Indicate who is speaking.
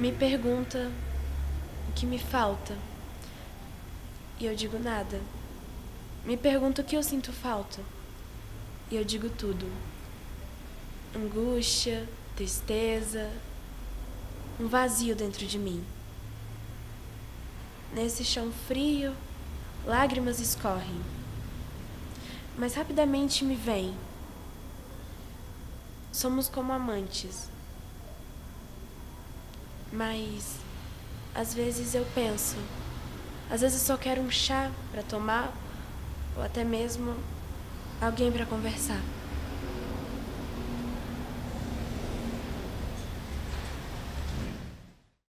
Speaker 1: Me pergunta o que me falta. E eu digo nada. Me pergunta o que eu sinto falta. E eu digo tudo. Angústia, tristeza, um vazio dentro de mim. Nesse chão frio, lágrimas escorrem. Mas rapidamente me vem. Somos como amantes. Mas às vezes eu penso, às vezes só quero um chá para tomar ou até mesmo alguém para conversar.